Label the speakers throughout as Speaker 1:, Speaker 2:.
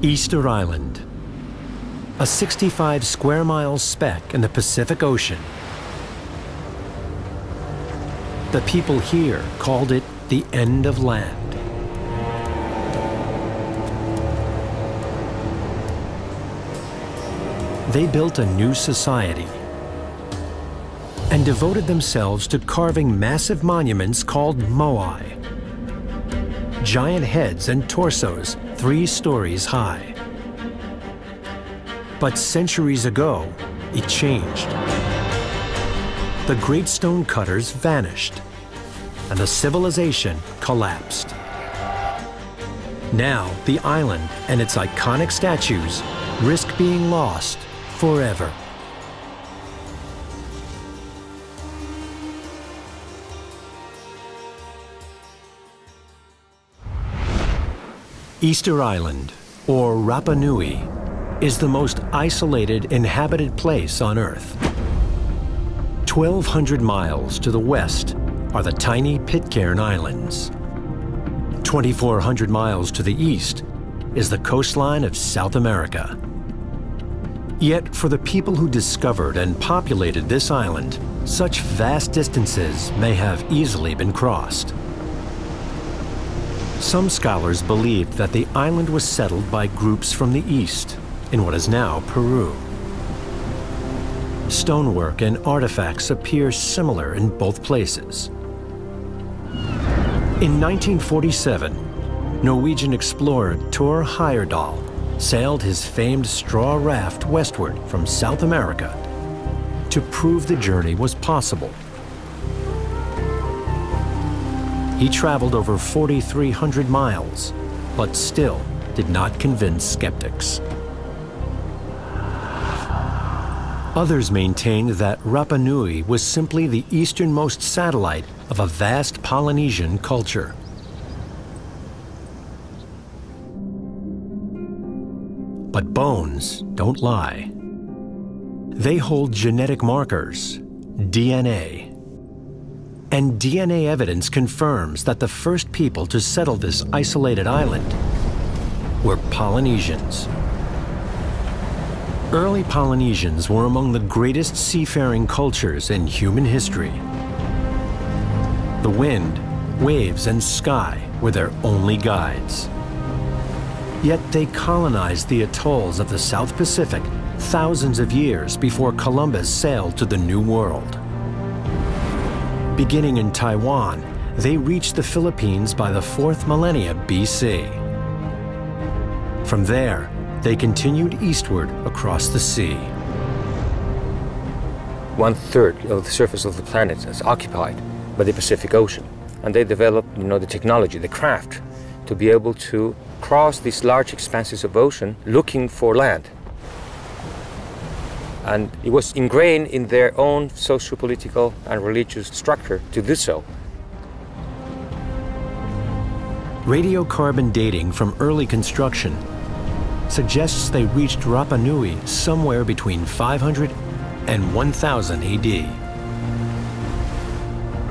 Speaker 1: Easter Island, a 65 square mile speck in the Pacific Ocean. The people here called it the end of land. They built a new society and devoted themselves to carving massive monuments called moai. Giant heads and torsos three stories high. But centuries ago, it changed. The great stone cutters vanished, and the civilization collapsed. Now, the island and its iconic statues risk being lost forever. Easter Island, or Rapa Nui, is the most isolated inhabited place on Earth. 1,200 miles to the west are the tiny Pitcairn Islands. 2,400 miles to the east is the coastline of South America. Yet for the people who discovered and populated this island, such vast distances may have easily been crossed. Some scholars believed that the island was settled by groups from the east, in what is now Peru. Stonework and artifacts appear similar in both places. In 1947, Norwegian explorer Thor Heyerdahl sailed his famed straw raft westward from South America to prove the journey was possible. He traveled over 4,300 miles, but still did not convince skeptics. Others maintained that Rapa Nui was simply the easternmost satellite of a vast Polynesian culture. But bones don't lie. They hold genetic markers, DNA, and DNA evidence confirms that the first people to settle this isolated island were Polynesians. Early Polynesians were among the greatest seafaring cultures in human history. The wind, waves, and sky were their only guides. Yet they colonized the atolls of the South Pacific thousands of years before Columbus sailed to the New World. Beginning in Taiwan, they reached the Philippines by the 4th millennia BC. From there, they continued eastward across the sea.
Speaker 2: One third of the surface of the planet is occupied by the Pacific Ocean. And they developed, you know, the technology, the craft, to be able to cross these large expanses of ocean looking for land and it was ingrained in their own socio-political and religious structure to do so.
Speaker 1: Radiocarbon dating from early construction suggests they reached Rapa Nui somewhere between 500 and 1000 AD.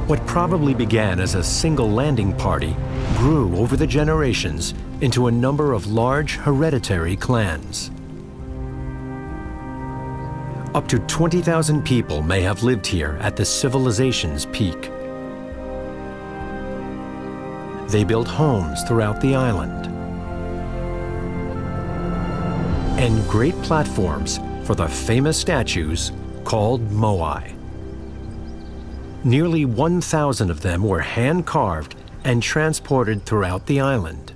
Speaker 1: What probably began as a single landing party grew over the generations into a number of large hereditary clans. Up to 20,000 people may have lived here at the civilization's peak. They built homes throughout the island and great platforms for the famous statues called moai. Nearly 1,000 of them were hand-carved and transported throughout the island.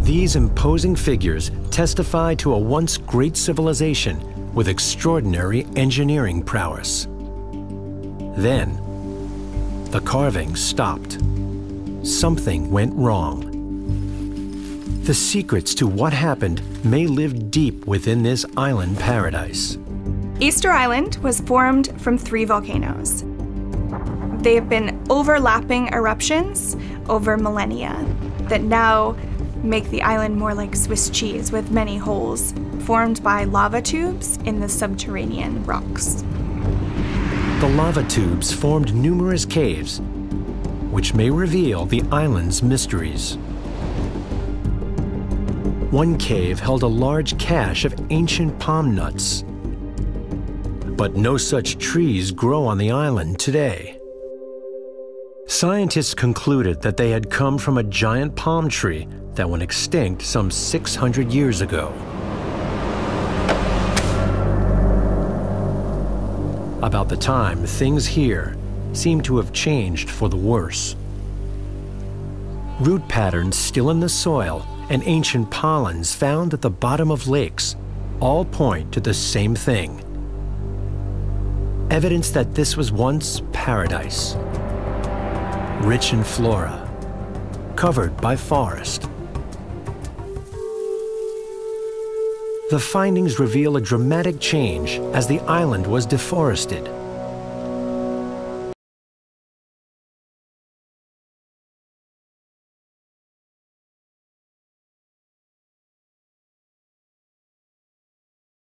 Speaker 1: These imposing figures testify to a once great civilization with extraordinary engineering prowess. Then, the carving stopped. Something went wrong. The secrets to what happened may live deep within this island paradise.
Speaker 3: Easter Island was formed from three volcanoes. They have been overlapping eruptions over millennia that now make the island more like Swiss cheese with many holes formed by lava tubes in the subterranean rocks.
Speaker 1: The lava tubes formed numerous caves, which may reveal the island's mysteries. One cave held a large cache of ancient palm nuts. But no such trees grow on the island today. Scientists concluded that they had come from a giant palm tree that went extinct some 600 years ago. About the time, things here seem to have changed for the worse. Root patterns still in the soil and ancient pollens found at the bottom of lakes all point to the same thing. Evidence that this was once paradise, rich in flora, covered by forest. The findings reveal a dramatic change as the island was deforested